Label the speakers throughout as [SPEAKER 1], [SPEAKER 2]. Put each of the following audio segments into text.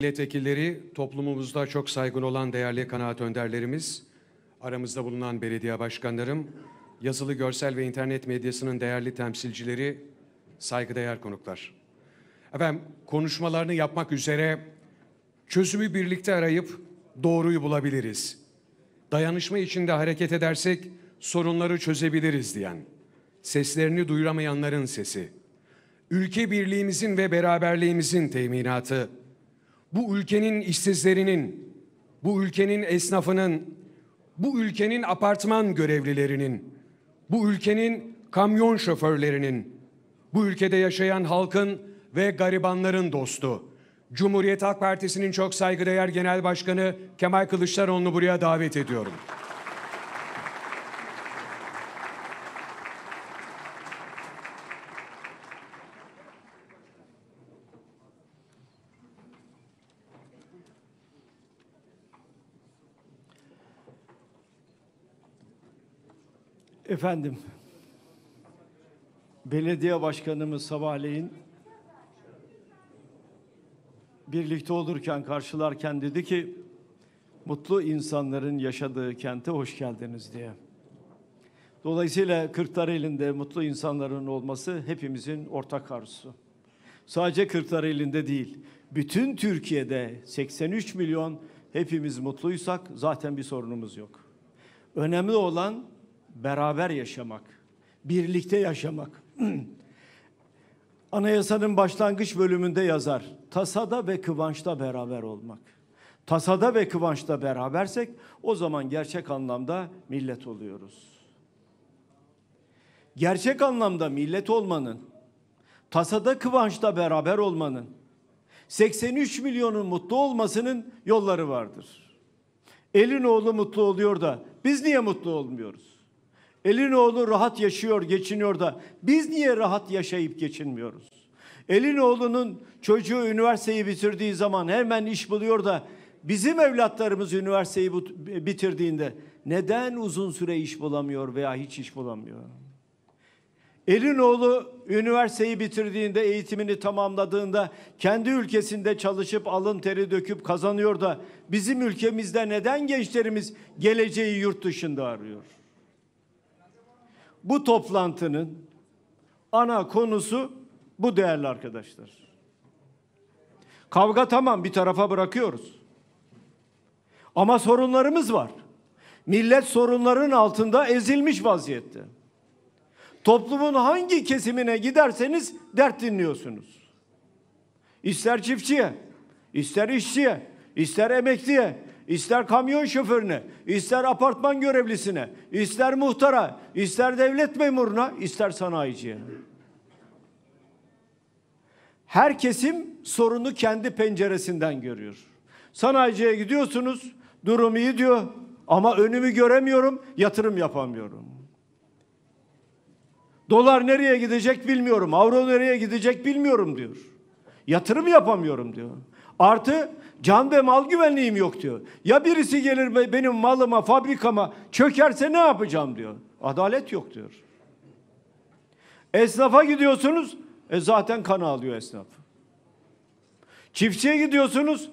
[SPEAKER 1] Milletvekilleri, toplumumuzda çok saygın olan değerli kanaat önderlerimiz, aramızda bulunan belediye başkanlarım, yazılı, görsel ve internet medyasının değerli temsilcileri, saygıdeğer konuklar. Efendim, konuşmalarını yapmak üzere çözümü birlikte arayıp doğruyu bulabiliriz. Dayanışma içinde hareket edersek sorunları çözebiliriz diyen, seslerini duyuramayanların sesi, ülke birliğimizin ve beraberliğimizin teminatı, bu ülkenin işsizlerinin, bu ülkenin esnafının, bu ülkenin apartman görevlilerinin, bu ülkenin kamyon şoförlerinin, bu ülkede yaşayan halkın ve garibanların dostu. Cumhuriyet Halk Partisi'nin çok saygıdeğer Genel Başkanı Kemal Kılıçdaroğlu'nu buraya davet ediyorum.
[SPEAKER 2] Efendim, belediye başkanımız sabahleyin birlikte olurken, karşılarken dedi ki, mutlu insanların yaşadığı kente hoş geldiniz diye. Dolayısıyla Kırklareli'nde mutlu insanların olması hepimizin ortak arzusu. Sadece Kırklareli'nde değil, bütün Türkiye'de 83 milyon hepimiz mutluysak zaten bir sorunumuz yok. Önemli olan beraber yaşamak, birlikte yaşamak. Anayasanın başlangıç bölümünde yazar. Tasada ve kıvançta beraber olmak. Tasada ve kıvançta berabersek o zaman gerçek anlamda millet oluyoruz. Gerçek anlamda millet olmanın, tasada kıvançta beraber olmanın, 83 milyonun mutlu olmasının yolları vardır. Elin oğlu mutlu oluyor da biz niye mutlu olmuyoruz? Elin oğlu rahat yaşıyor, geçiniyor da biz niye rahat yaşayıp geçinmiyoruz? Elin oğlunun çocuğu üniversiteyi bitirdiği zaman hemen iş buluyor da bizim evlatlarımız üniversiteyi bitirdiğinde neden uzun süre iş bulamıyor veya hiç iş bulamıyor? Elin oğlu üniversiteyi bitirdiğinde, eğitimini tamamladığında kendi ülkesinde çalışıp alın teri döküp kazanıyor da bizim ülkemizde neden gençlerimiz geleceği yurt dışında arıyor? Bu toplantının ana konusu bu değerli arkadaşlar. Kavga tamam bir tarafa bırakıyoruz. Ama sorunlarımız var. Millet sorunların altında ezilmiş vaziyette. Toplumun hangi kesimine giderseniz dert dinliyorsunuz. İster çiftçiye, ister işçiye, ister emekliye, ister kamyon şoförüne, ister apartman görevlisine, ister muhtara, ister devlet memuruna, ister sanayiciye. Her kesim sorunu kendi penceresinden görüyor. Sanayiciye gidiyorsunuz, durum iyi diyor ama önümü göremiyorum, yatırım yapamıyorum. Dolar nereye gidecek bilmiyorum, avro nereye gidecek bilmiyorum diyor. Yatırım yapamıyorum diyor. Artı can ve mal güvenliğim yok diyor. Ya birisi gelir benim malıma, fabrikama çökerse ne yapacağım diyor. Adalet yok diyor. Esnafa gidiyorsunuz, e zaten kan alıyor esnaf. Çiftçiye gidiyorsunuz,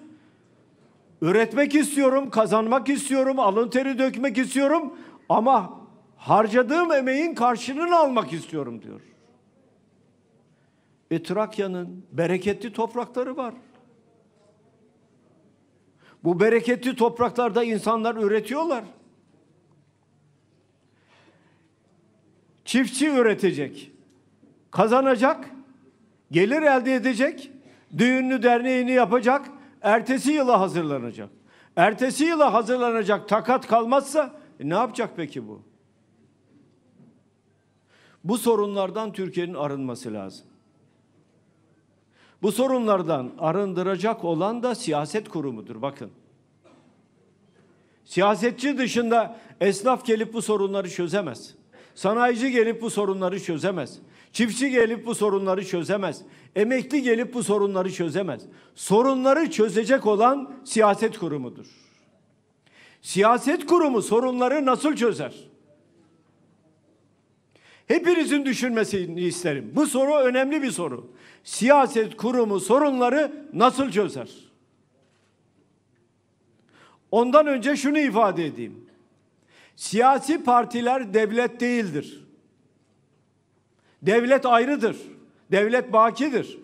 [SPEAKER 2] üretmek istiyorum, kazanmak istiyorum, alın teri dökmek istiyorum ama harcadığım emeğin karşılığını almak istiyorum diyor. E Trakya'nın bereketli toprakları var. Bu bereketli topraklarda insanlar üretiyorlar. Çiftçi üretecek, kazanacak, gelir elde edecek, düğünlü derneğini yapacak, ertesi yıla hazırlanacak. Ertesi yıla hazırlanacak takat kalmazsa e ne yapacak peki bu? Bu sorunlardan Türkiye'nin arınması lazım. Bu sorunlardan arındıracak olan da siyaset kurumudur bakın. Siyasetçi dışında esnaf gelip bu sorunları çözemez. Sanayici gelip bu sorunları çözemez. Çiftçi gelip bu sorunları çözemez. Emekli gelip bu sorunları çözemez. Sorunları çözecek olan siyaset kurumudur. Siyaset kurumu sorunları nasıl çözer? Hepinizin düşünmesini isterim. Bu soru önemli bir soru. Siyaset kurumu sorunları nasıl çözer? Ondan önce şunu ifade edeyim. Siyasi partiler devlet değildir. Devlet ayrıdır. Devlet bakidir.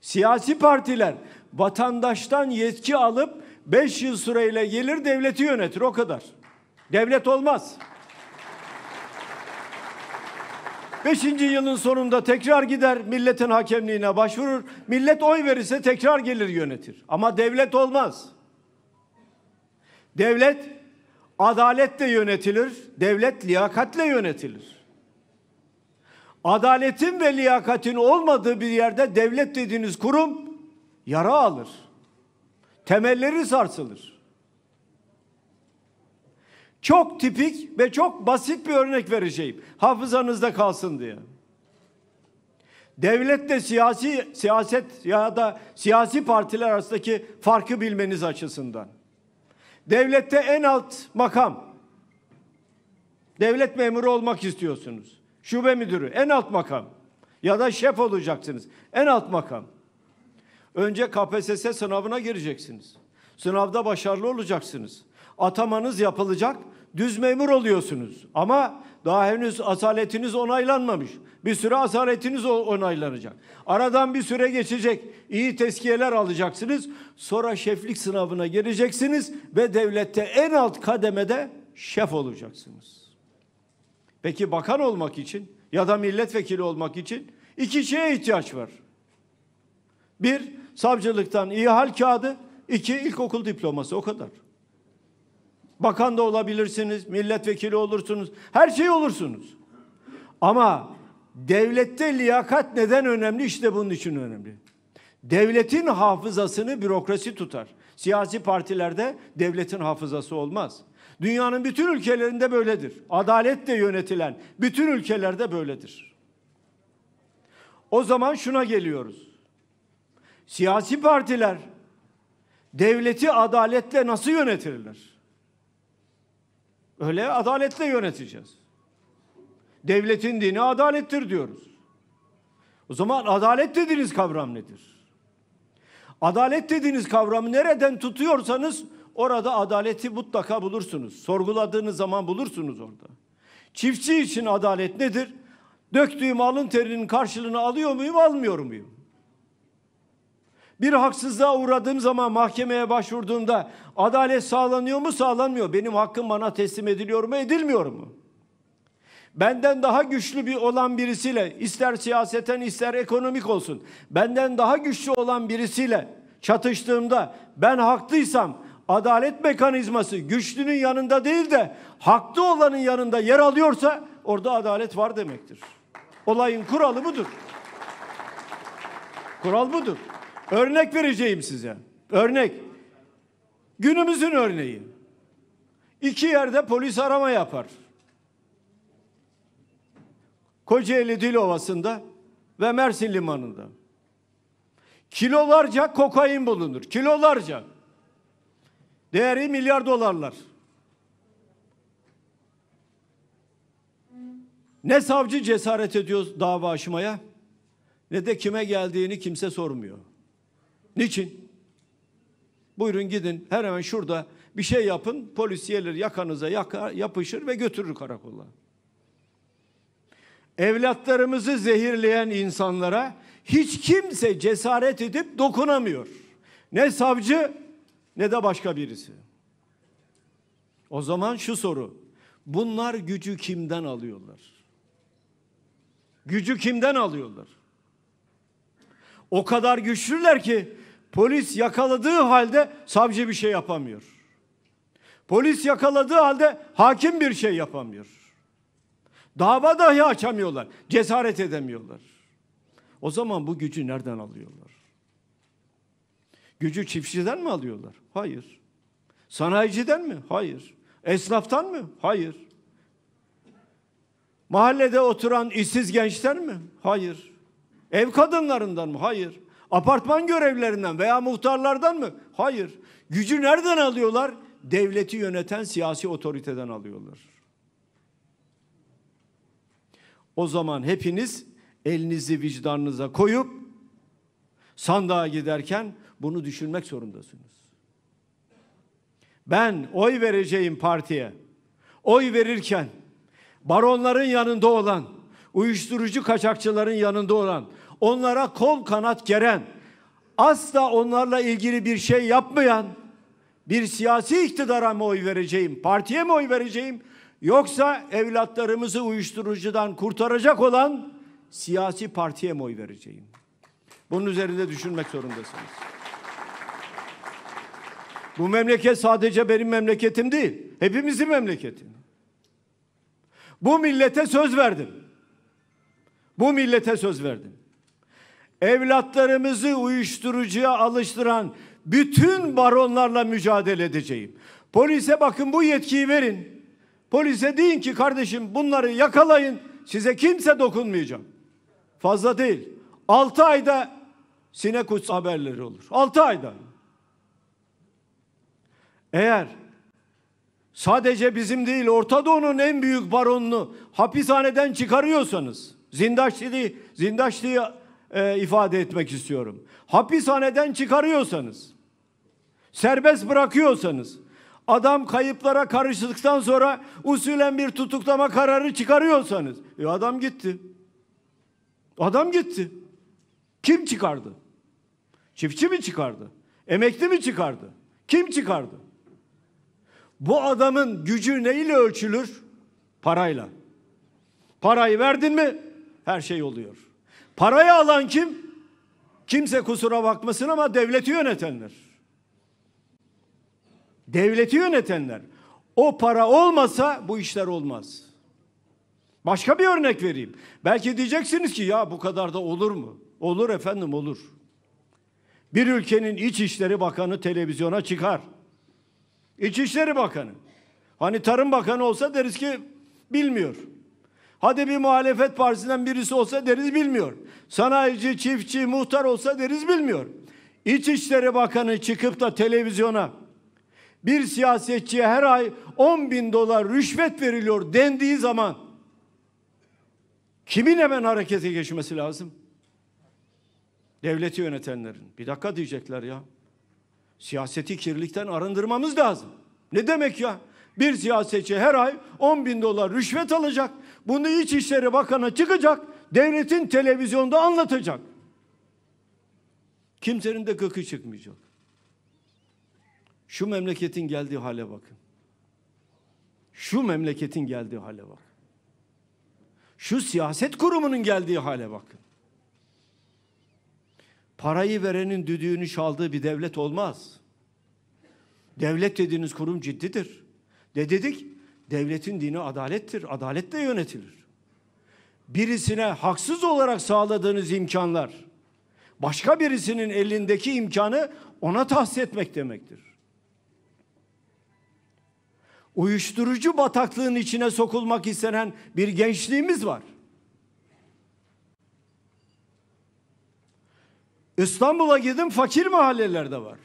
[SPEAKER 2] Siyasi partiler vatandaştan yetki alıp 5 yıl süreyle gelir devleti yönetir o kadar. Devlet olmaz. Beşinci yılın sonunda tekrar gider milletin hakemliğine başvurur. Millet oy verirse tekrar gelir yönetir. Ama devlet olmaz. Devlet adaletle yönetilir. Devlet liyakatle yönetilir. Adaletin ve liyakatin olmadığı bir yerde devlet dediğiniz kurum yara alır. Temelleri sarsılır. Çok tipik ve çok basit bir örnek vereceğim. Hafızanızda kalsın diye. Devletle siyasi siyaset ya da siyasi partiler arasındaki farkı bilmeniz açısından. Devlette en alt makam. Devlet memuru olmak istiyorsunuz. Şube müdürü en alt makam. Ya da şef olacaksınız. En alt makam. Önce KPSS sınavına gireceksiniz. Sınavda başarılı olacaksınız. Atamanız yapılacak. Düz memur oluyorsunuz. Ama daha henüz asaletiniz onaylanmamış. Bir süre asaletiniz onaylanacak. Aradan bir süre geçecek. İyi teskiyeler alacaksınız. Sonra şeflik sınavına gireceksiniz ve devlette en alt kademede şef olacaksınız. Peki bakan olmak için ya da milletvekili olmak için iki şeye ihtiyaç var. Bir, savcılıktan iyi hal kağıdı. iki ilkokul diploması o kadar. Bakan da olabilirsiniz, milletvekili olursunuz, her şey olursunuz. Ama devlette liyakat neden önemli? İşte bunun için önemli. Devletin hafızasını bürokrasi tutar. Siyasi partilerde devletin hafızası olmaz. Dünyanın bütün ülkelerinde böyledir. Adaletle yönetilen bütün ülkelerde böyledir. O zaman şuna geliyoruz. Siyasi partiler devleti adaletle nasıl yönetirler? Öyle adaletle yöneteceğiz. Devletin dini adalettir diyoruz. O zaman adalet dediğiniz kavram nedir? Adalet dediğiniz kavramı nereden tutuyorsanız orada adaleti mutlaka bulursunuz. Sorguladığınız zaman bulursunuz orada. Çiftçi için adalet nedir? Döktüğüm alın terinin karşılığını alıyor muyum, almıyor muyum? Bir haksızlığa uğradığım zaman mahkemeye başvurduğumda adalet sağlanıyor mu, sağlanmıyor? Benim hakkım bana teslim ediliyor mu, edilmiyor mu? Benden daha güçlü bir olan birisiyle ister siyaseten ister ekonomik olsun benden daha güçlü olan birisiyle çatıştığımda ben haklıysam adalet mekanizması güçlünün yanında değil de haklı olanın yanında yer alıyorsa orada adalet var demektir. Olayın kuralı budur. Kural budur. Örnek vereceğim size. Örnek. Günümüzün örneği. İki yerde polis arama yapar. Kocaeli Dilovası'nda ve Mersin Limanı'nda. Kilolarca kokain bulunur. Kilolarca. Değeri milyar dolarlar. Ne savcı cesaret ediyor dava açmaya ne de kime geldiğini kimse sormuyor. Niçin? Buyurun gidin her hemen şurada bir şey yapın polis gelir yakanıza yakar, yapışır ve götürür karakola. Evlatlarımızı zehirleyen insanlara hiç kimse cesaret edip dokunamıyor. Ne savcı ne de başka birisi. O zaman şu soru. Bunlar gücü kimden alıyorlar? Gücü kimden alıyorlar? O kadar güçlüler ki polis yakaladığı halde savcı bir şey yapamıyor. Polis yakaladığı halde hakim bir şey yapamıyor. Dava dahi açamıyorlar. Cesaret edemiyorlar. O zaman bu gücü nereden alıyorlar? Gücü çiftçiden mi alıyorlar? Hayır. Sanayiciden mi? Hayır. Esnaftan mı? Hayır. Mahallede oturan işsiz gençler mi? Hayır. Ev kadınlarından mı? Hayır. Apartman görevlerinden veya muhtarlardan mı? Hayır. Gücü nereden alıyorlar? Devleti yöneten siyasi otoriteden alıyorlar. O zaman hepiniz elinizi vicdanınıza koyup sandığa giderken bunu düşünmek zorundasınız. Ben oy vereceğim partiye oy verirken baronların yanında olan, uyuşturucu kaçakçıların yanında olan, onlara kol kanat geren, asla onlarla ilgili bir şey yapmayan bir siyasi iktidara mı oy vereceğim, partiye mi oy vereceğim, yoksa evlatlarımızı uyuşturucudan kurtaracak olan siyasi partiye mi oy vereceğim? Bunun üzerinde düşünmek zorundasınız. Bu memleket sadece benim memleketim değil, hepimizin memleketi. Bu millete söz verdim. Bu millete söz verdim. Evlatlarımızı uyuşturucuya alıştıran bütün baronlarla mücadele edeceğim. Polise bakın bu yetkiyi verin. Polise deyin ki kardeşim bunları yakalayın. Size kimse dokunmayacak. Fazla değil. 6 ayda sinek uç haberleri olur. 6 ayda. Eğer sadece bizim değil Orta Doğu'nun en büyük baronunu hapishaneden çıkarıyorsanız Zindaşti'yi Zindaşti'yi e, ifade etmek istiyorum. Hapishaneden çıkarıyorsanız serbest bırakıyorsanız adam kayıplara karıştıktan sonra usulen bir tutuklama kararı çıkarıyorsanız e adam gitti. Adam gitti. Kim çıkardı? Çiftçi mi çıkardı? Emekli mi çıkardı? Kim çıkardı? Bu adamın gücü neyle ölçülür? Parayla. Parayı verdin mi her şey oluyor. Parayı alan kim? Kimse kusura bakmasın ama devleti yönetenler. Devleti yönetenler. O para olmasa bu işler olmaz. Başka bir örnek vereyim. Belki diyeceksiniz ki ya bu kadar da olur mu? Olur efendim olur. Bir ülkenin İçişleri Bakanı televizyona çıkar. İçişleri Bakanı. Hani Tarım Bakanı olsa deriz ki bilmiyor. Hadi bir muhalefet partisinden birisi olsa deriz bilmiyor. Sanayici, çiftçi, muhtar olsa deriz bilmiyor. İçişleri Bakanı çıkıp da televizyona bir siyasetçiye her ay 10 bin dolar rüşvet veriliyor dendiği zaman kimin hemen harekete geçmesi lazım? Devleti yönetenlerin. Bir dakika diyecekler ya. Siyaseti kirlilikten arındırmamız lazım. Ne demek ya? Bir siyasetçi her ay 10 bin dolar rüşvet alacak. Bunu İçişleri Bakanı çıkacak. Devletin televizyonda anlatacak. Kimsenin de gıkı çıkmayacak. Şu memleketin geldiği hale bakın. Şu memleketin geldiği hale bakın. Şu siyaset kurumunun geldiği hale bakın. Parayı verenin düdüğünü çaldığı bir devlet olmaz. Devlet dediğiniz kurum ciddidir. Ne dedik? Devletin dini adalettir. Adaletle yönetilir. Birisine haksız olarak sağladığınız imkanlar başka birisinin elindeki imkanı ona tahsis etmek demektir. Uyuşturucu bataklığın içine sokulmak istenen bir gençliğimiz var. İstanbul'a gidin fakir mahallelerde var.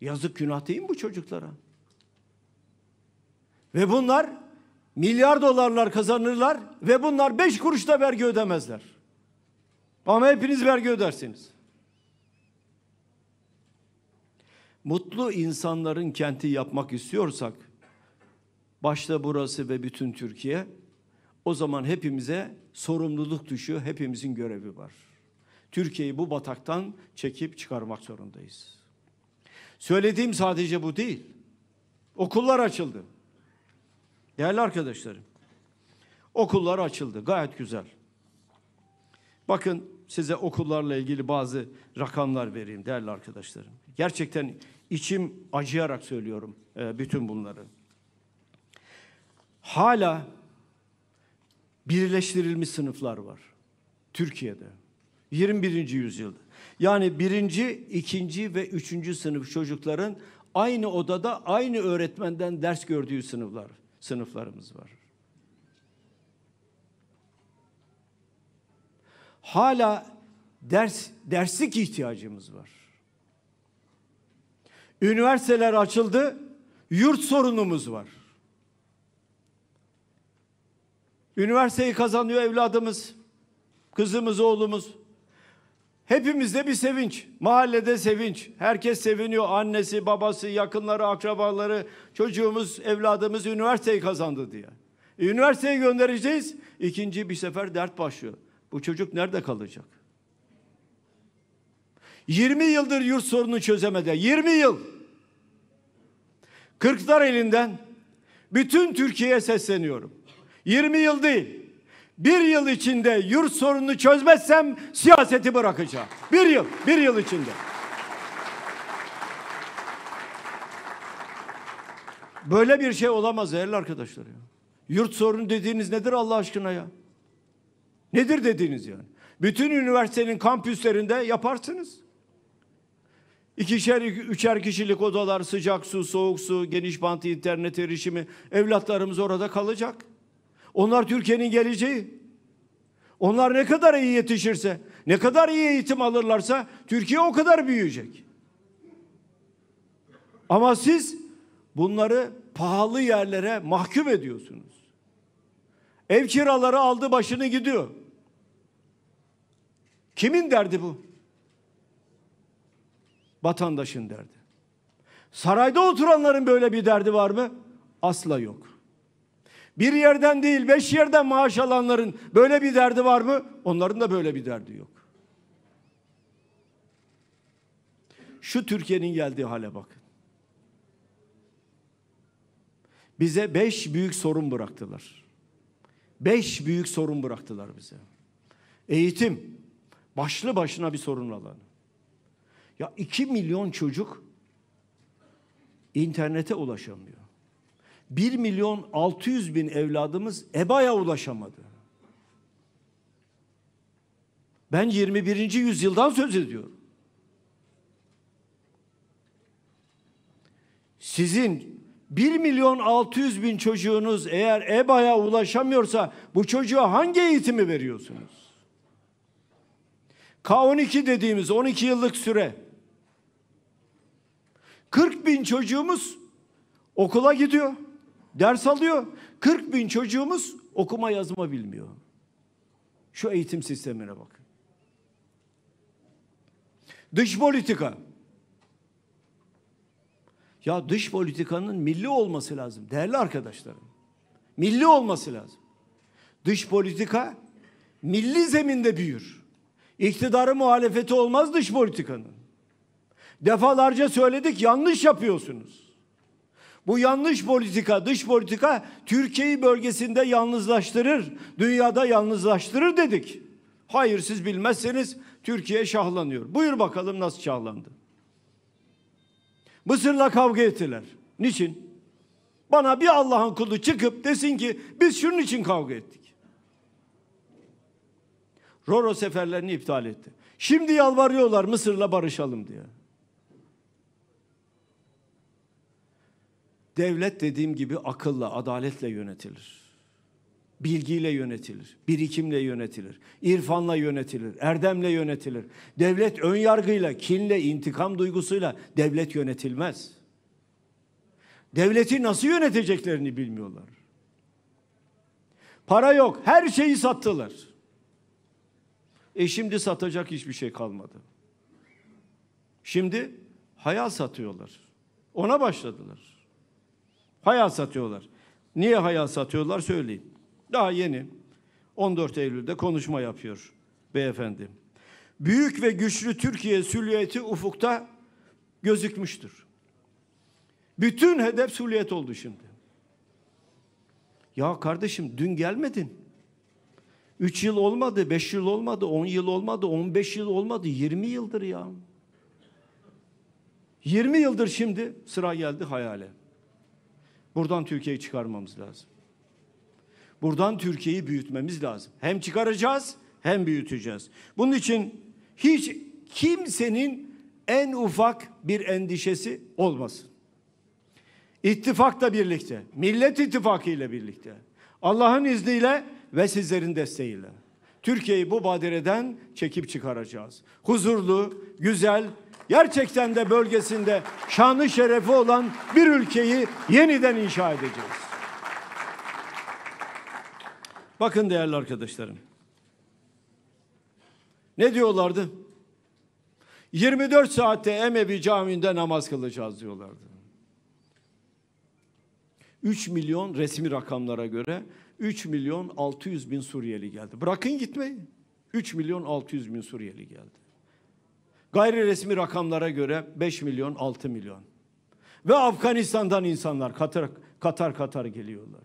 [SPEAKER 2] Yazık günah değil mi bu çocuklara? Ve bunlar milyar dolarlar kazanırlar ve bunlar beş kuruş da vergi ödemezler. Ama hepiniz vergi ödersiniz. Mutlu insanların kenti yapmak istiyorsak, başta burası ve bütün Türkiye, o zaman hepimize sorumluluk düşüyor, hepimizin görevi var. Türkiye'yi bu bataktan çekip çıkarmak zorundayız. Söylediğim sadece bu değil. Okullar açıldı. Değerli arkadaşlarım, okullar açıldı. Gayet güzel. Bakın size okullarla ilgili bazı rakamlar vereyim değerli arkadaşlarım. Gerçekten içim acıyarak söylüyorum e, bütün bunları. Hala birleştirilmiş sınıflar var Türkiye'de. 21. yüzyılda. Yani birinci, ikinci ve üçüncü sınıf çocukların aynı odada aynı öğretmenden ders gördüğü sınıflar, sınıflarımız var. Hala ders derslik ihtiyacımız var. Üniversiteler açıldı, yurt sorunumuz var. Üniversiteyi kazanıyor evladımız, kızımız, oğlumuz. Hepimizde bir sevinç. Mahallede sevinç. Herkes seviniyor. Annesi, babası, yakınları, akrabaları, çocuğumuz, evladımız üniversiteyi kazandı diye. E, üniversiteye göndereceğiz. İkinci bir sefer dert başlıyor. Bu çocuk nerede kalacak? 20 yıldır yurt sorunu çözemedi. 20 yıl. Kırklar elinden bütün Türkiye'ye sesleniyorum. 20 yıl değil. Bir yıl içinde yurt sorununu çözmezsem siyaseti bırakacağım. Bir yıl, bir yıl içinde. Böyle bir şey olamaz değerli arkadaşlar ya. Yurt sorunu dediğiniz nedir Allah aşkına ya? Nedir dediğiniz yani? Bütün üniversitenin kampüslerinde yaparsınız. İkişer, üçer kişilik odalar, sıcak su, soğuk su, geniş bant internet erişimi, evlatlarımız orada kalacak. Onlar Türkiye'nin geleceği. Onlar ne kadar iyi yetişirse, ne kadar iyi eğitim alırlarsa Türkiye o kadar büyüyecek. Ama siz bunları pahalı yerlere mahkum ediyorsunuz. Ev kiraları aldı başını gidiyor. Kimin derdi bu? Vatandaşın derdi. Sarayda oturanların böyle bir derdi var mı? Asla yok. Bir yerden değil beş yerden maaş alanların böyle bir derdi var mı? Onların da böyle bir derdi yok. Şu Türkiye'nin geldiği hale bakın. Bize beş büyük sorun bıraktılar. Beş büyük sorun bıraktılar bize. Eğitim başlı başına bir sorun alanı. Ya iki milyon çocuk internete ulaşamıyor. 1 milyon 600 bin evladımız EBA'ya ulaşamadı. Ben 21. yüzyıldan söz ediyorum. Sizin 1 milyon 600 bin çocuğunuz eğer EBA'ya ulaşamıyorsa bu çocuğa hangi eğitimi veriyorsunuz? K12 dediğimiz 12 yıllık süre 40 bin çocuğumuz okula gidiyor, ders alıyor. 40 bin çocuğumuz okuma yazma bilmiyor. Şu eğitim sistemine bakın. Dış politika. Ya dış politikanın milli olması lazım değerli arkadaşlarım. Milli olması lazım. Dış politika milli zeminde büyür. İktidarı muhalefeti olmaz dış politikanın. Defalarca söyledik yanlış yapıyorsunuz. Bu yanlış politika, dış politika Türkiye'yi bölgesinde yalnızlaştırır, dünyada yalnızlaştırır dedik. Hayır siz bilmezseniz Türkiye şahlanıyor. Buyur bakalım nasıl şahlandı. Mısır'la kavga ettiler. Niçin? Bana bir Allah'ın kulu çıkıp desin ki biz şunun için kavga ettik. Roro seferlerini iptal etti. Şimdi yalvarıyorlar Mısır'la barışalım diye. Devlet dediğim gibi akılla, adaletle yönetilir. Bilgiyle yönetilir, birikimle yönetilir, irfanla yönetilir, erdemle yönetilir. Devlet ön yargıyla, kinle, intikam duygusuyla devlet yönetilmez. Devleti nasıl yöneteceklerini bilmiyorlar. Para yok, her şeyi sattılar. E şimdi satacak hiçbir şey kalmadı. Şimdi hayal satıyorlar. Ona başladılar. Hayal satıyorlar. Niye hayal satıyorlar söyleyeyim. Daha yeni 14 Eylül'de konuşma yapıyor beyefendi. Büyük ve güçlü Türkiye silüeti ufukta gözükmüştür. Bütün hedef silüet oldu şimdi. Ya kardeşim dün gelmedin. 3 yıl olmadı, 5 yıl olmadı, 10 yıl olmadı, 15 yıl olmadı, 20 yıldır ya. 20 yıldır şimdi sıra geldi hayale. Buradan Türkiye'yi çıkarmamız lazım. Buradan Türkiye'yi büyütmemiz lazım. Hem çıkaracağız hem büyüteceğiz. Bunun için hiç kimsenin en ufak bir endişesi olmasın. İttifakla birlikte, Millet İttifakı ile birlikte, Allah'ın izniyle ve sizlerin desteğiyle Türkiye'yi bu badireden çekip çıkaracağız. Huzurlu, güzel, gerçekten de bölgesinde şanı şerefi olan bir ülkeyi yeniden inşa edeceğiz. Bakın değerli arkadaşlarım. Ne diyorlardı? 24 saatte Emevi Camii'nde namaz kılacağız diyorlardı. 3 milyon resmi rakamlara göre 3 milyon 600 bin Suriyeli geldi. Bırakın gitmeyi. 3 milyon 600 bin Suriyeli geldi. Gayri resmi rakamlara göre 5 milyon 6 milyon. Ve Afganistan'dan insanlar Katar Katar Katar geliyorlar.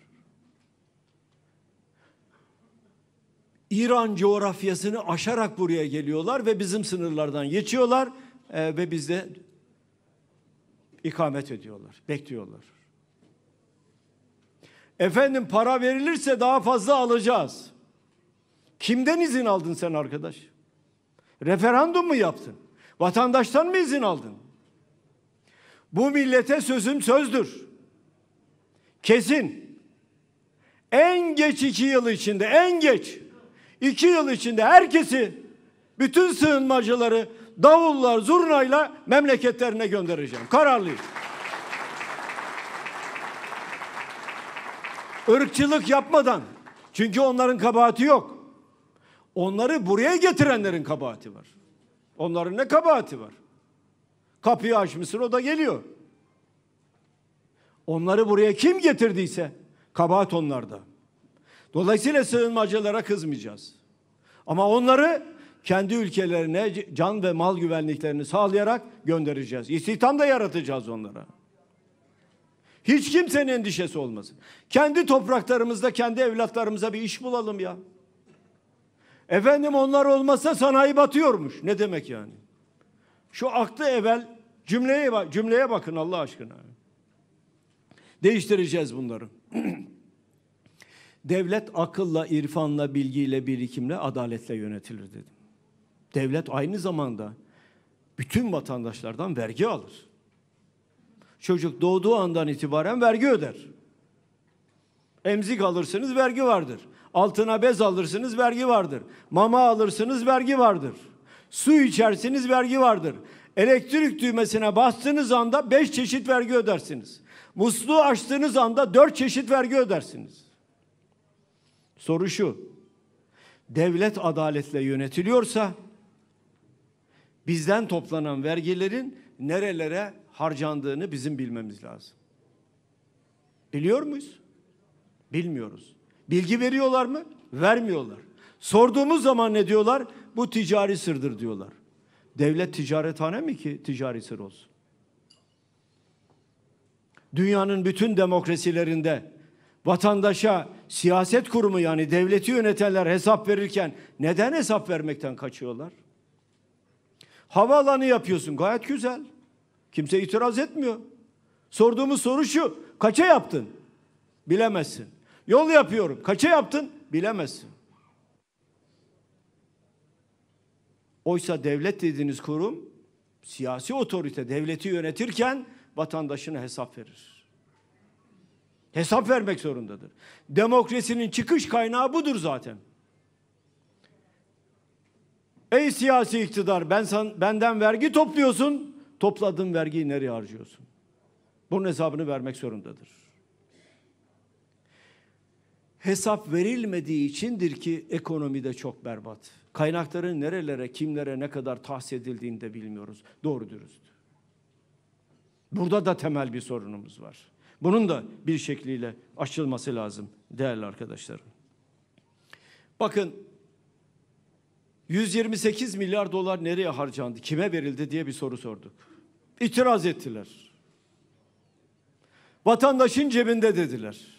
[SPEAKER 2] İran coğrafyasını aşarak buraya geliyorlar ve bizim sınırlardan geçiyorlar e, ve bizde ikamet ediyorlar, bekliyorlar. Efendim para verilirse daha fazla alacağız. Kimden izin aldın sen arkadaş? Referandum mu yaptın? Vatandaştan mı izin aldın? Bu millete sözüm sözdür. Kesin. En geç iki yıl içinde, en geç iki yıl içinde herkesi, bütün sığınmacıları davullar, zurnayla memleketlerine göndereceğim. Kararlıyım. Irkçılık yapmadan. Çünkü onların kabahati yok. Onları buraya getirenlerin kabahati var. Onların ne kabahati var? Kapıyı açmışsın o da geliyor. Onları buraya kim getirdiyse kabahat onlarda. Dolayısıyla sığınmacılara kızmayacağız. Ama onları kendi ülkelerine can ve mal güvenliklerini sağlayarak göndereceğiz. İstihdam da yaratacağız onlara. Hiç kimsenin endişesi olmasın. Kendi topraklarımızda kendi evlatlarımıza bir iş bulalım ya. Efendim onlar olmasa sanayi batıyormuş. Ne demek yani? Şu aklı evvel cümleye bak cümleye bakın Allah aşkına. Değiştireceğiz bunları. Devlet akılla, irfanla, bilgiyle, birikimle, adaletle yönetilir dedim. Devlet aynı zamanda bütün vatandaşlardan vergi alır. Çocuk doğduğu andan itibaren vergi öder. Emzik alırsınız vergi vardır. Altına bez alırsınız vergi vardır. Mama alırsınız vergi vardır. Su içersiniz vergi vardır. Elektrik düğmesine bastığınız anda beş çeşit vergi ödersiniz. Musluğu açtığınız anda dört çeşit vergi ödersiniz. Soru şu. Devlet adaletle yönetiliyorsa bizden toplanan vergilerin nerelere harcandığını bizim bilmemiz lazım. Biliyor muyuz? Bilmiyoruz. Bilgi veriyorlar mı? Vermiyorlar. Sorduğumuz zaman ne diyorlar? Bu ticari sırdır diyorlar. Devlet ticarethane mi ki ticari sır olsun? Dünyanın bütün demokrasilerinde vatandaşa siyaset kurumu yani devleti yönetenler hesap verirken neden hesap vermekten kaçıyorlar? Havaalanı yapıyorsun gayet güzel. Kimse itiraz etmiyor. Sorduğumuz soru şu. Kaça yaptın? Bilemezsin. Yol yapıyorum. Kaça yaptın? Bilemezsin. Oysa devlet dediğiniz kurum siyasi otorite devleti yönetirken vatandaşına hesap verir. Hesap vermek zorundadır. Demokrasinin çıkış kaynağı budur zaten. Ey siyasi iktidar ben san, benden vergi topluyorsun. Topladığın vergiyi nereye harcıyorsun? Bunun hesabını vermek zorundadır. Hesap verilmediği içindir ki ekonomide çok berbat. Kaynakların nerelere, kimlere, ne kadar tahsis edildiğini de bilmiyoruz. Doğru dürüst. Burada da temel bir sorunumuz var. Bunun da bir şekliyle aşılması lazım değerli arkadaşlarım. Bakın 128 milyar dolar nereye harcandı, kime verildi diye bir soru sorduk. İtiraz ettiler. Vatandaşın cebinde dediler.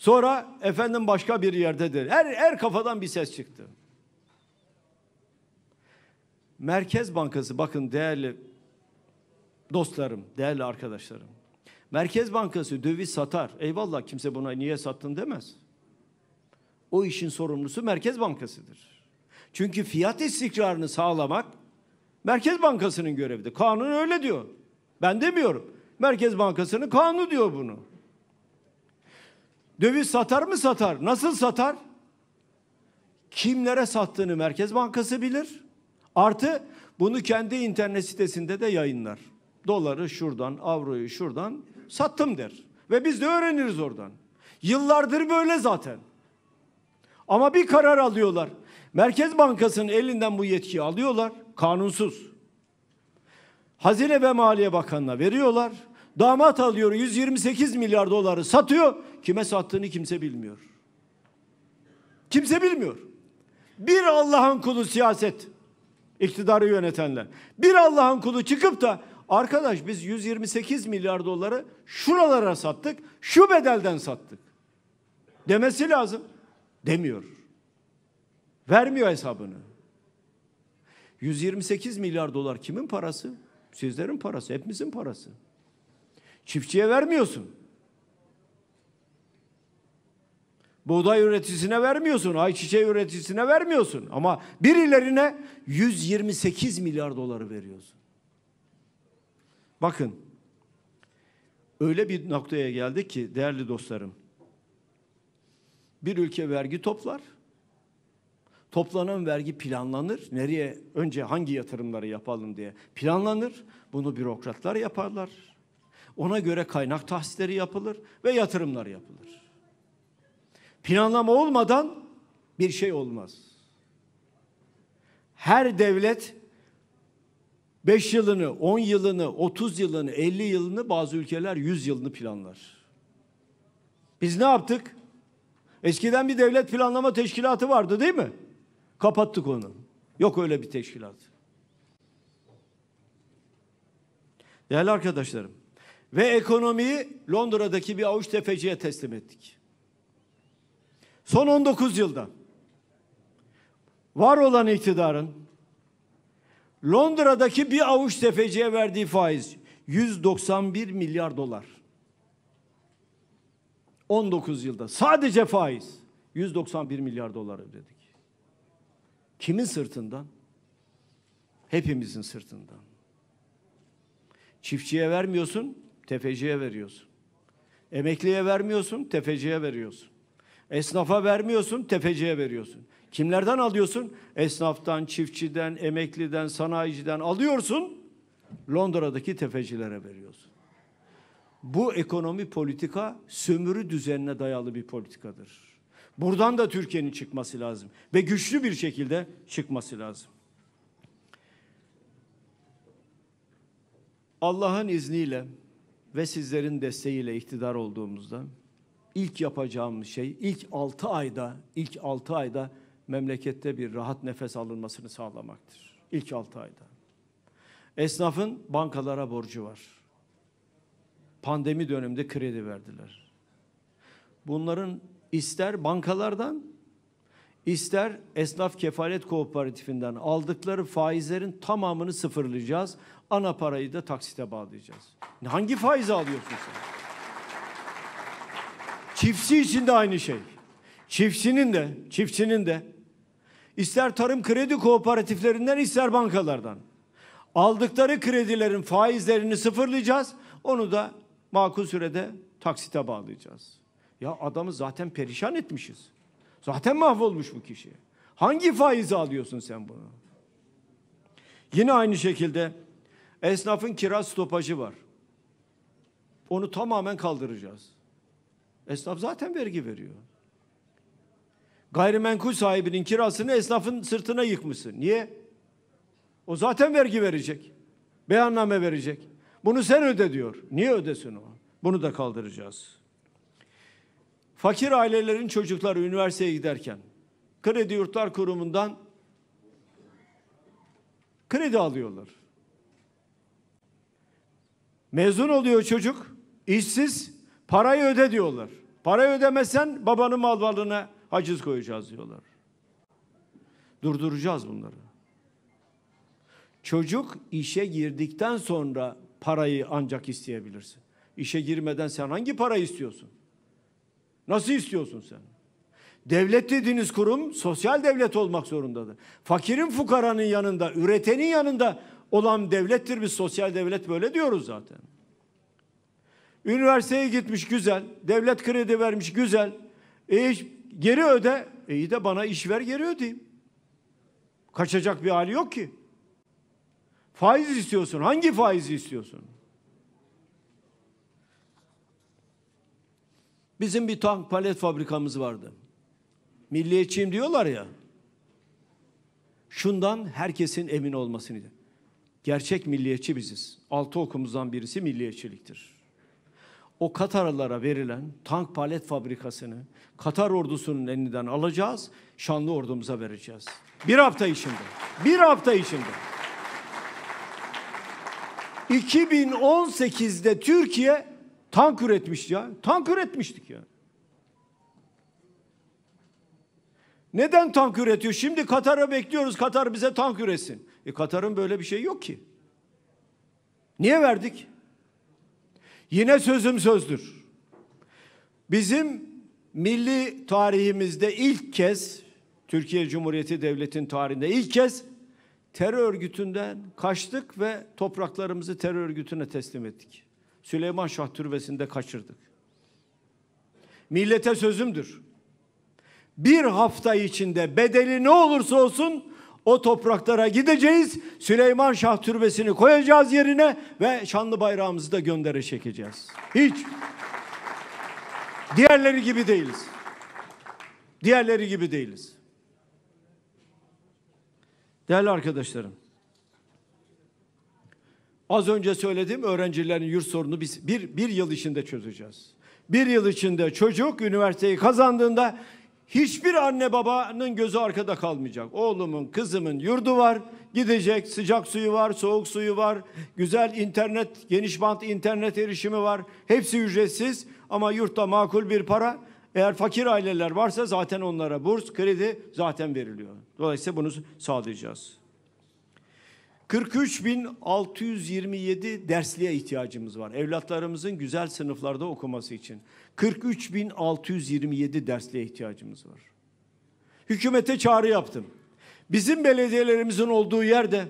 [SPEAKER 2] Sonra efendim başka bir yerde dedi. Her, her kafadan bir ses çıktı. Merkez Bankası bakın değerli dostlarım, değerli arkadaşlarım. Merkez Bankası döviz satar. Eyvallah kimse buna niye sattın demez. O işin sorumlusu Merkez Bankası'dır. Çünkü fiyat istikrarını sağlamak Merkez Bankası'nın görevidir. Kanun öyle diyor. Ben demiyorum. Merkez Bankası'nın kanunu diyor bunu. Döviz satar mı satar? Nasıl satar? Kimlere sattığını Merkez Bankası bilir. Artı bunu kendi internet sitesinde de yayınlar. Doları şuradan, avroyu şuradan sattım der. Ve biz de öğreniriz oradan. Yıllardır böyle zaten. Ama bir karar alıyorlar. Merkez Bankası'nın elinden bu yetkiyi alıyorlar. Kanunsuz. Hazine ve Maliye Bakanı'na veriyorlar. Damat alıyor 128 milyar doları satıyor. Kime sattığını kimse bilmiyor. Kimse bilmiyor. Bir Allah'ın kulu siyaset iktidarı yönetenler. Bir Allah'ın kulu çıkıp da arkadaş biz 128 milyar doları şuralara sattık, şu bedelden sattık. Demesi lazım. Demiyor. Vermiyor hesabını. 128 milyar dolar kimin parası? Sizlerin parası, hepimizin parası. Çiftçiye vermiyorsun. Buğday üreticisine vermiyorsun, ayçiçeği üreticisine vermiyorsun. Ama birilerine 128 milyar doları veriyorsun. Bakın, öyle bir noktaya geldik ki değerli dostlarım. Bir ülke vergi toplar, Toplanan vergi planlanır. Nereye önce hangi yatırımları yapalım diye planlanır. Bunu bürokratlar yaparlar. Ona göre kaynak tahsisleri yapılır ve yatırımlar yapılır. Planlama olmadan bir şey olmaz. Her devlet 5 yılını, 10 yılını, 30 yılını, 50 yılını, bazı ülkeler 100 yılını planlar. Biz ne yaptık? Eskiden bir devlet planlama teşkilatı vardı değil mi? Kapattık onu. Yok öyle bir teşkilat. Değerli arkadaşlarım, ve ekonomiyi Londra'daki bir avuç tefeciye teslim ettik. Son 19 yılda var olan iktidarın Londra'daki bir avuç tefeciye verdiği faiz 191 milyar dolar. 19 yılda sadece faiz 191 milyar dolar ödedik. Kimin sırtından? Hepimizin sırtından. Çiftçiye vermiyorsun, tefeciye veriyorsun. Emekliye vermiyorsun, tefeciye veriyorsun. Esnafa vermiyorsun, tefeciye veriyorsun. Kimlerden alıyorsun? Esnaftan, çiftçiden, emekliden, sanayiciden alıyorsun. Londra'daki tefecilere veriyorsun. Bu ekonomi politika sömürü düzenine dayalı bir politikadır. Buradan da Türkiye'nin çıkması lazım ve güçlü bir şekilde çıkması lazım. Allah'ın izniyle ve sizlerin desteğiyle iktidar olduğumuzda ilk yapacağımız şey ilk 6 ayda ilk 6 ayda memlekette bir rahat nefes alınmasını sağlamaktır. İlk 6 ayda. Esnafın bankalara borcu var. Pandemi döneminde kredi verdiler. Bunların ister bankalardan ister esnaf kefalet kooperatifinden aldıkları faizlerin tamamını sıfırlayacağız. Ana parayı da taksite bağlayacağız. Hangi faizi alıyorsun sen? Çiftçi için de aynı şey. Çiftçinin de, çiftçinin de ister tarım kredi kooperatiflerinden ister bankalardan aldıkları kredilerin faizlerini sıfırlayacağız. Onu da makul sürede taksite bağlayacağız. Ya adamı zaten perişan etmişiz. Zaten mahvolmuş bu kişi. Hangi faizi alıyorsun sen bunu? Yine aynı şekilde esnafın kira stopajı var. Onu tamamen kaldıracağız. Esnaf zaten vergi veriyor. Gayrimenkul sahibinin kirasını esnafın sırtına yıkmışsın. Niye? O zaten vergi verecek. Beyanname verecek. Bunu sen öde diyor. Niye ödesin o? Bunu da kaldıracağız. Fakir ailelerin çocukları üniversiteye giderken Kredi Yurtlar Kurumu'ndan kredi alıyorlar. Mezun oluyor çocuk, işsiz, parayı öde diyorlar. Parayı ödemezsen babanın mal varlığına haciz koyacağız diyorlar. Durduracağız bunları. Çocuk işe girdikten sonra parayı ancak isteyebilirsin. İşe girmeden sen hangi parayı istiyorsun? Nasıl istiyorsun sen? Devlet dediğiniz kurum sosyal devlet olmak zorundadır. Fakirin fukaranın yanında, üretenin yanında olan devlettir biz sosyal devlet böyle diyoruz zaten. Üniversiteye gitmiş güzel, devlet kredi vermiş güzel. E, geri öde, e, iyi de bana iş ver geri ödeyeyim. Kaçacak bir hali yok ki. Faiz istiyorsun. Hangi faizi istiyorsun? Bizim bir tank palet fabrikamız vardı. Milliyetçiyim diyorlar ya. şundan herkesin emin olmasını. Gerçek milliyetçi biziz. Altı okumuzdan birisi milliyetçiliktir. O Katarlılara verilen tank palet fabrikasını Katar ordusunun elinden alacağız, şanlı ordumuza vereceğiz. Bir hafta içinde. Bir hafta içinde. 2018'de Türkiye tank üretmiş ya. Tank üretmiştik ya. Neden tank üretiyor? Şimdi Katar'a bekliyoruz. Katar bize tank üretsin. E Katar'ın böyle bir şey yok ki. Niye verdik? Yine sözüm sözdür. Bizim milli tarihimizde ilk kez Türkiye Cumhuriyeti Devleti'nin tarihinde ilk kez terör örgütünden kaçtık ve topraklarımızı terör örgütüne teslim ettik. Süleyman Şah Türbesi'nde kaçırdık. Millete sözümdür. Bir hafta içinde bedeli ne olursa olsun o topraklara gideceğiz. Süleyman Şah Türbesi'ni koyacağız yerine ve şanlı bayrağımızı da göndere çekeceğiz. Hiç. Diğerleri gibi değiliz. Diğerleri gibi değiliz. Değerli arkadaşlarım. Az önce söyledim öğrencilerin yurt sorunu biz bir, bir yıl içinde çözeceğiz. Bir yıl içinde çocuk üniversiteyi kazandığında hiçbir anne babanın gözü arkada kalmayacak. Oğlumun, kızımın yurdu var, gidecek, sıcak suyu var, soğuk suyu var, güzel internet, geniş bant internet erişimi var. Hepsi ücretsiz ama yurtta makul bir para. Eğer fakir aileler varsa zaten onlara burs, kredi zaten veriliyor. Dolayısıyla bunu sağlayacağız. 43.627 dersliğe ihtiyacımız var. Evlatlarımızın güzel sınıflarda okuması için. 43.627 dersliğe ihtiyacımız var. Hükümete çağrı yaptım. Bizim belediyelerimizin olduğu yerde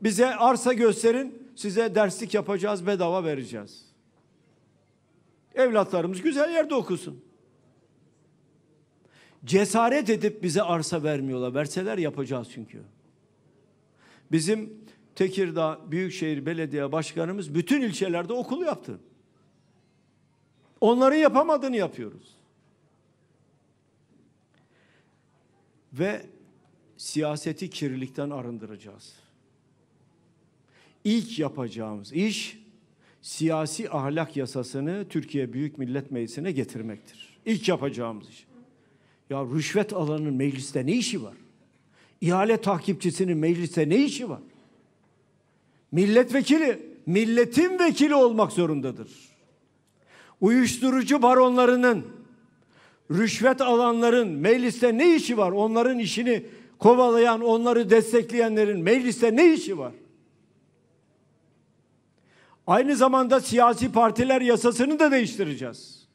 [SPEAKER 2] bize arsa gösterin, size derslik yapacağız, bedava vereceğiz. Evlatlarımız güzel yerde okusun. Cesaret edip bize arsa vermiyorlar. Verseler yapacağız çünkü. Bizim Tekirdağ Büyükşehir Belediye Başkanımız bütün ilçelerde okul yaptı. Onların yapamadığını yapıyoruz. Ve siyaseti kirlilikten arındıracağız. İlk yapacağımız iş siyasi ahlak yasasını Türkiye Büyük Millet Meclisi'ne getirmektir. İlk yapacağımız iş. Ya rüşvet alanın mecliste ne işi var? İhale takipçisinin mecliste ne işi var? Milletvekili, milletin vekili olmak zorundadır. Uyuşturucu baronlarının, rüşvet alanların mecliste ne işi var? Onların işini kovalayan, onları destekleyenlerin mecliste ne işi var? Aynı zamanda siyasi partiler yasasını da değiştireceğiz.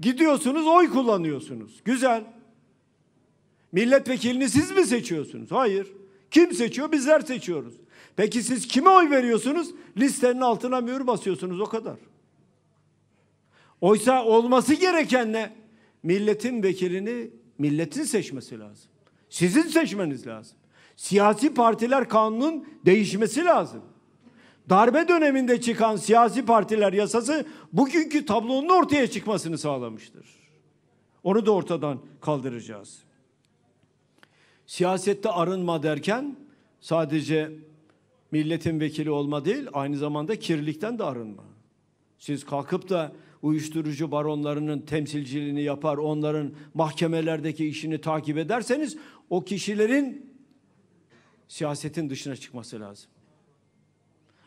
[SPEAKER 2] Gidiyorsunuz oy kullanıyorsunuz. Güzel. Milletvekilini siz mi seçiyorsunuz? Hayır. Kim seçiyor? Bizler seçiyoruz. Peki siz kime oy veriyorsunuz? Listenin altına mühür basıyorsunuz o kadar. Oysa olması gereken ne? Milletin vekilini milletin seçmesi lazım. Sizin seçmeniz lazım. Siyasi partiler kanunun değişmesi lazım. Darbe döneminde çıkan siyasi partiler yasası bugünkü tablonun ortaya çıkmasını sağlamıştır. Onu da ortadan kaldıracağız. Siyasette arınma derken sadece milletin vekili olma değil, aynı zamanda kirlilikten de arınma. Siz kalkıp da uyuşturucu baronlarının temsilciliğini yapar, onların mahkemelerdeki işini takip ederseniz o kişilerin siyasetin dışına çıkması lazım.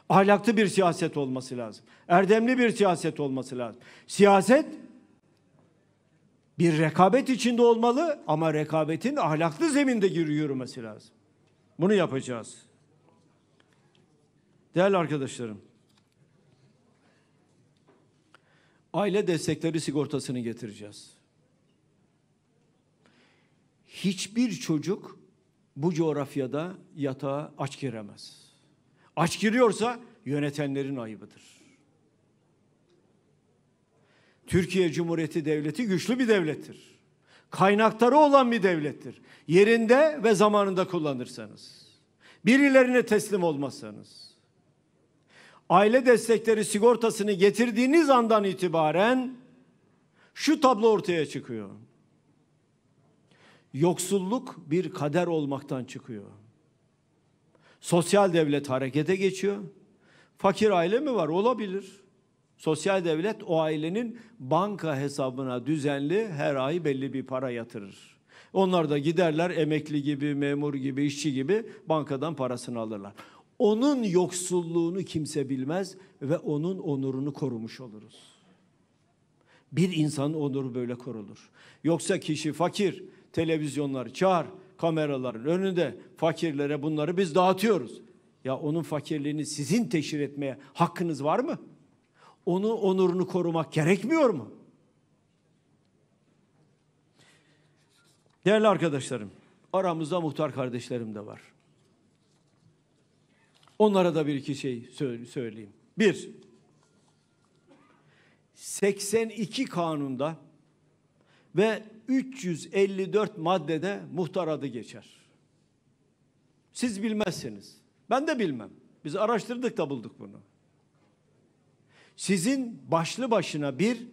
[SPEAKER 2] Ahlaklı bir siyaset olması lazım. Erdemli bir siyaset olması lazım. Siyaset bir rekabet içinde olmalı ama rekabetin ahlaklı zeminde yürümesi lazım. Bunu yapacağız. Değerli arkadaşlarım, aile destekleri sigortasını getireceğiz. Hiçbir çocuk bu coğrafyada yatağa aç giremez. Aç giriyorsa yönetenlerin ayıbıdır. Türkiye Cumhuriyeti Devleti güçlü bir devlettir. Kaynakları olan bir devlettir. Yerinde ve zamanında kullanırsanız. Birilerine teslim olmazsanız. Aile destekleri sigortasını getirdiğiniz andan itibaren şu tablo ortaya çıkıyor. Yoksulluk bir kader olmaktan çıkıyor. Sosyal devlet harekete geçiyor. Fakir aile mi var? Olabilir. Sosyal devlet o ailenin banka hesabına düzenli her ay belli bir para yatırır. Onlar da giderler emekli gibi, memur gibi, işçi gibi bankadan parasını alırlar. Onun yoksulluğunu kimse bilmez ve onun onurunu korumuş oluruz. Bir insanın onuru böyle korulur. Yoksa kişi fakir, televizyonları çağır, kameraların önünde fakirlere bunları biz dağıtıyoruz. Ya onun fakirliğini sizin teşhir etmeye hakkınız var mı? Onu onurunu korumak gerekmiyor mu? Değerli arkadaşlarım, aramızda muhtar kardeşlerim de var. Onlara da bir iki şey söyleyeyim. Bir, 82 kanunda ve 354 maddede muhtar adı geçer. Siz bilmezsiniz. Ben de bilmem. Biz araştırdık da bulduk bunu. Sizin başlı başına bir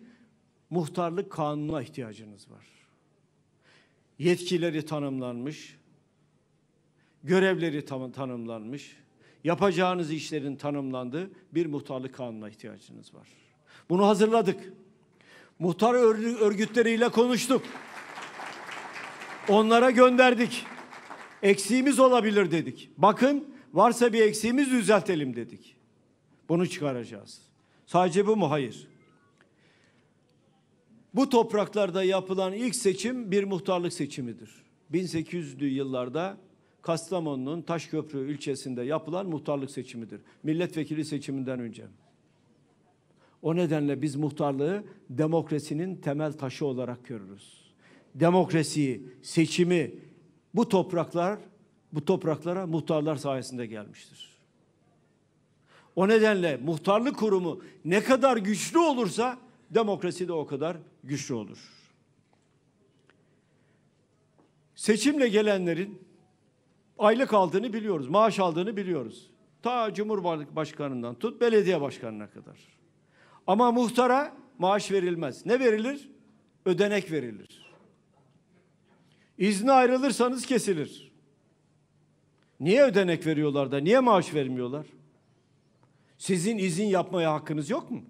[SPEAKER 2] muhtarlık kanununa ihtiyacınız var. Yetkileri tanımlanmış, görevleri tanımlanmış, yapacağınız işlerin tanımlandığı bir muhtarlık kanununa ihtiyacınız var. Bunu hazırladık. Muhtar örgütleriyle konuştuk. Onlara gönderdik. Eksiğimiz olabilir dedik. Bakın varsa bir eksiğimiz düzeltelim dedik. Bunu çıkaracağız. Sadece bu mu? Hayır. Bu topraklarda yapılan ilk seçim bir muhtarlık seçimidir. 1800'lü yıllarda Kastamonu'nun Taşköprü ilçesinde yapılan muhtarlık seçimidir. Milletvekili seçiminden önce. O nedenle biz muhtarlığı demokrasinin temel taşı olarak görürüz. Demokrasiyi, seçimi bu topraklar bu topraklara muhtarlar sayesinde gelmiştir. O nedenle muhtarlık kurumu ne kadar güçlü olursa demokrasi de o kadar güçlü olur. Seçimle gelenlerin aylık aldığını biliyoruz, maaş aldığını biliyoruz. Ta Cumhurbaşkanından tut belediye başkanına kadar. Ama muhtara maaş verilmez. Ne verilir? Ödenek verilir. İzni ayrılırsanız kesilir. Niye ödenek veriyorlar da niye maaş vermiyorlar? Sizin izin yapmaya hakkınız yok mu?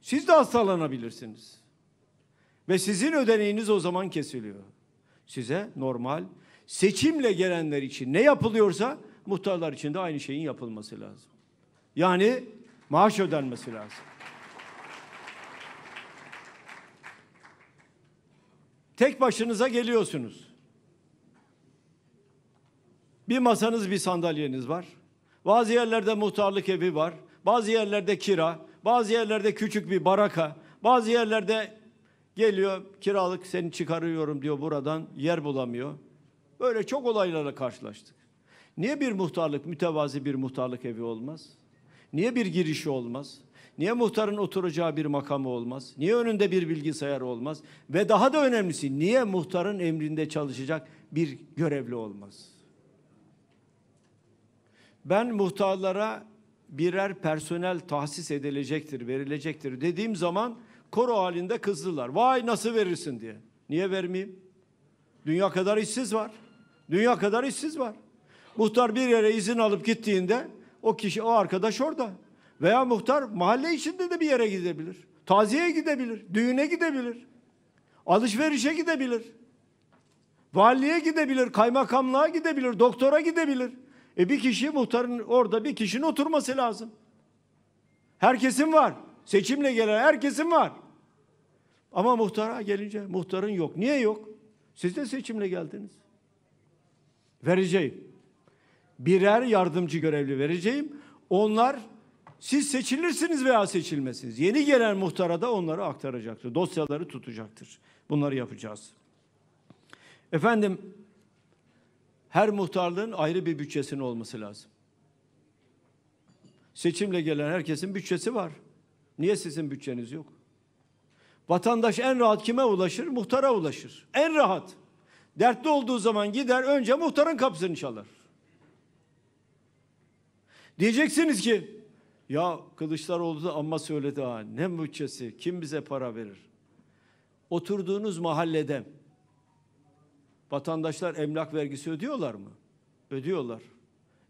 [SPEAKER 2] Siz de hastalanabilirsiniz. Ve sizin ödeneğiniz o zaman kesiliyor. Size normal seçimle gelenler için ne yapılıyorsa muhtarlar için de aynı şeyin yapılması lazım. Yani maaş ödenmesi lazım. Tek başınıza geliyorsunuz. Bir masanız, bir sandalyeniz var. Bazı yerlerde muhtarlık evi var. Bazı yerlerde kira, bazı yerlerde küçük bir baraka, bazı yerlerde geliyor kiralık seni çıkarıyorum diyor buradan yer bulamıyor. Böyle çok olaylarla karşılaştık. Niye bir muhtarlık, mütevazi bir muhtarlık evi olmaz? Niye bir girişi olmaz? Niye muhtarın oturacağı bir makamı olmaz? Niye önünde bir bilgisayar olmaz? Ve daha da önemlisi niye muhtarın emrinde çalışacak bir görevli olmaz? Ben muhtarlara birer personel tahsis edilecektir, verilecektir dediğim zaman koro halinde kızdılar. Vay nasıl verirsin diye. Niye vermeyeyim? Dünya kadar işsiz var. Dünya kadar işsiz var. Muhtar bir yere izin alıp gittiğinde o kişi, o arkadaş orada. Veya muhtar mahalle içinde de bir yere gidebilir. Taziyeye gidebilir, düğüne gidebilir. Alışverişe gidebilir. Valiliğe gidebilir, kaymakamlığa gidebilir, doktora gidebilir. E bir kişi muhtarın orada bir kişinin oturması lazım. Herkesin var. Seçimle gelen herkesin var. Ama muhtara gelince muhtarın yok. Niye yok? Siz de seçimle geldiniz. Vereceğim. Birer yardımcı görevli vereceğim. Onlar siz seçilirsiniz veya seçilmezsiniz. Yeni gelen muhtara da onları aktaracaktır. Dosyaları tutacaktır. Bunları yapacağız. Efendim her muhtarlığın ayrı bir bütçesinin olması lazım. Seçimle gelen herkesin bütçesi var. Niye sizin bütçeniz yok? Vatandaş en rahat kime ulaşır? Muhtara ulaşır. En rahat. Dertli olduğu zaman gider önce muhtarın kapısını çalar. Diyeceksiniz ki ya Kılıçdaroğlu da amma söyledi ha ne bütçesi kim bize para verir? Oturduğunuz mahallede Vatandaşlar emlak vergisi ödüyorlar mı? Ödüyorlar.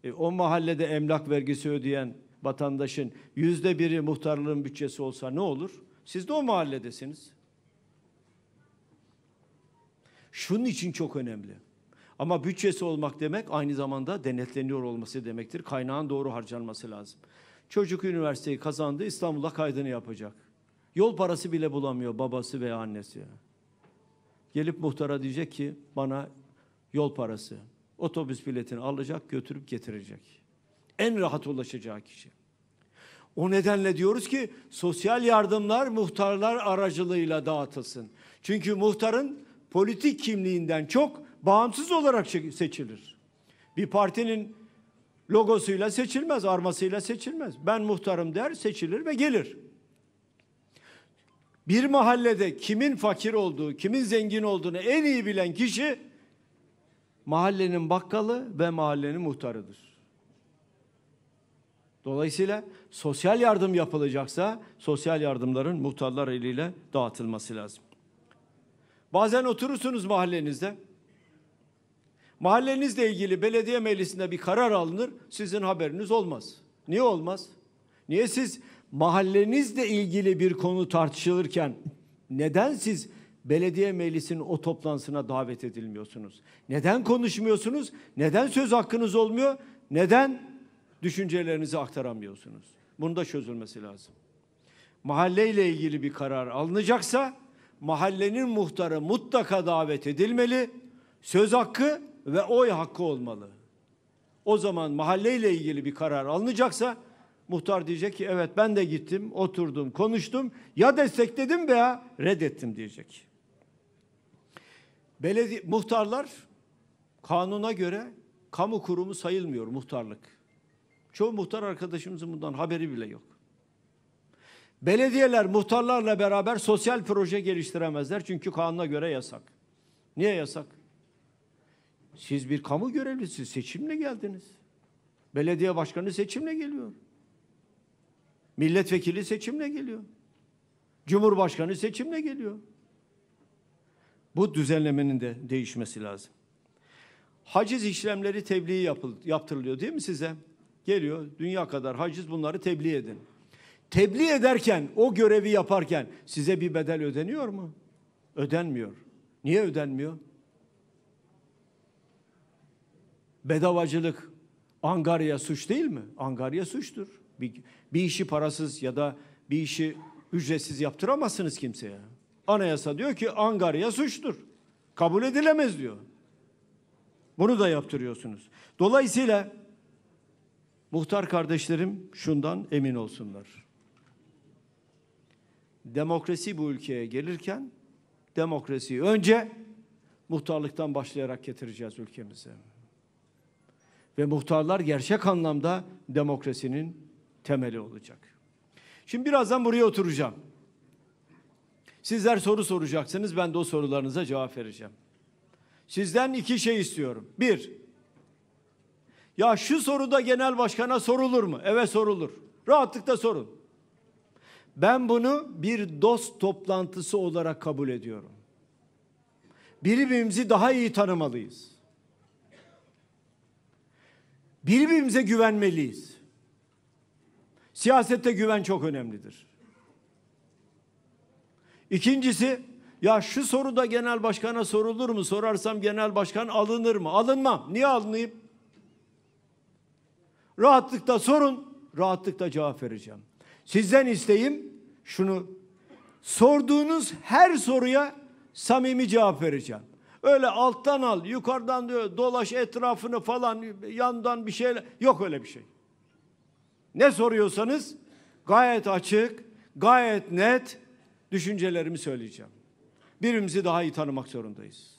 [SPEAKER 2] E, o mahallede emlak vergisi ödeyen vatandaşın yüzde biri muhtarlığın bütçesi olsa ne olur? Siz de o mahalledesiniz. Şunun için çok önemli. Ama bütçesi olmak demek aynı zamanda denetleniyor olması demektir. Kaynağın doğru harcanması lazım. Çocuk üniversiteyi kazandı, İstanbul'a kaydını yapacak. Yol parası bile bulamıyor babası veya annesi. Gelip muhtara diyecek ki bana yol parası, otobüs biletini alacak, götürüp getirecek. En rahat ulaşacağı kişi. O nedenle diyoruz ki sosyal yardımlar muhtarlar aracılığıyla dağıtılsın. Çünkü muhtarın politik kimliğinden çok bağımsız olarak seçilir. Bir partinin logosuyla seçilmez, armasıyla seçilmez. Ben muhtarım der, seçilir ve gelir. Bir mahallede kimin fakir olduğu, kimin zengin olduğunu en iyi bilen kişi mahallenin bakkalı ve mahallenin muhtarıdır. Dolayısıyla sosyal yardım yapılacaksa sosyal yardımların muhtarlar eliyle dağıtılması lazım. Bazen oturursunuz mahallenizde. Mahallenizle ilgili belediye meclisinde bir karar alınır, sizin haberiniz olmaz. Niye olmaz? Niye siz mahallenizle ilgili bir konu tartışılırken neden siz belediye meclisinin o toplantısına davet edilmiyorsunuz? Neden konuşmuyorsunuz? Neden söz hakkınız olmuyor? Neden düşüncelerinizi aktaramıyorsunuz? Bunun da çözülmesi lazım. Mahalleyle ilgili bir karar alınacaksa mahallenin muhtarı mutlaka davet edilmeli. Söz hakkı ve oy hakkı olmalı. O zaman mahalleyle ilgili bir karar alınacaksa muhtar diyecek ki evet ben de gittim, oturdum, konuştum. Ya destekledim veya reddettim diyecek. Belediye muhtarlar kanuna göre kamu kurumu sayılmıyor muhtarlık. Çoğu muhtar arkadaşımızın bundan haberi bile yok. Belediyeler muhtarlarla beraber sosyal proje geliştiremezler çünkü kanuna göre yasak. Niye yasak? Siz bir kamu görevlisi seçimle geldiniz. Belediye başkanı seçimle geliyor. Milletvekili seçimle geliyor. Cumhurbaşkanı seçimle geliyor. Bu düzenlemenin de değişmesi lazım. Haciz işlemleri tebliğ yapıl, yaptırılıyor değil mi size? Geliyor dünya kadar haciz bunları tebliğ edin. Tebliğ ederken o görevi yaparken size bir bedel ödeniyor mu? Ödenmiyor. Niye ödenmiyor? Bedavacılık angarya suç değil mi? Angarya suçtur. Bir, bir işi parasız ya da bir işi ücretsiz yaptıramazsınız kimseye. Anayasa diyor ki angarya suçtur. Kabul edilemez diyor. Bunu da yaptırıyorsunuz. Dolayısıyla muhtar kardeşlerim şundan emin olsunlar. Demokrasi bu ülkeye gelirken demokrasiyi önce muhtarlıktan başlayarak getireceğiz ülkemize. Ve muhtarlar gerçek anlamda demokrasinin temeli olacak. Şimdi birazdan buraya oturacağım. Sizler soru soracaksınız, ben de o sorularınıza cevap vereceğim. Sizden iki şey istiyorum. Bir, ya şu soruda genel başkana sorulur mu? Evet sorulur. Rahatlıkla sorun. Ben bunu bir dost toplantısı olarak kabul ediyorum. Birbirimizi daha iyi tanımalıyız. Birbirimize güvenmeliyiz. Siyasette güven çok önemlidir. İkincisi, ya şu soruda genel başkana sorulur mu? Sorarsam genel başkan alınır mı? Alınmam. Niye alınayım? Rahatlıkla sorun, rahatlıkla cevap vereceğim. Sizden isteğim şunu, sorduğunuz her soruya samimi cevap vereceğim. Öyle alttan al, yukarıdan diyor, dolaş etrafını falan, yandan bir şeyler, yok öyle bir şey. Ne soruyorsanız gayet açık, gayet net düşüncelerimi söyleyeceğim. Birbirimizi daha iyi tanımak zorundayız.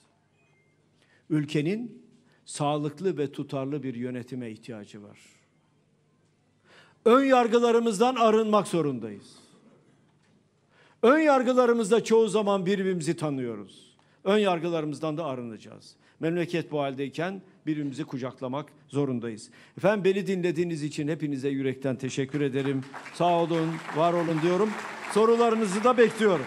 [SPEAKER 2] Ülkenin sağlıklı ve tutarlı bir yönetime ihtiyacı var. Ön yargılarımızdan arınmak zorundayız. Ön yargılarımızda çoğu zaman birbirimizi tanıyoruz. Ön yargılarımızdan da arınacağız. Memleket bu haldeyken birbirimizi kucaklamak zorundayız. Efendim beni dinlediğiniz için hepinize yürekten teşekkür ederim. Sağ olun, var olun diyorum. Sorularınızı da bekliyorum.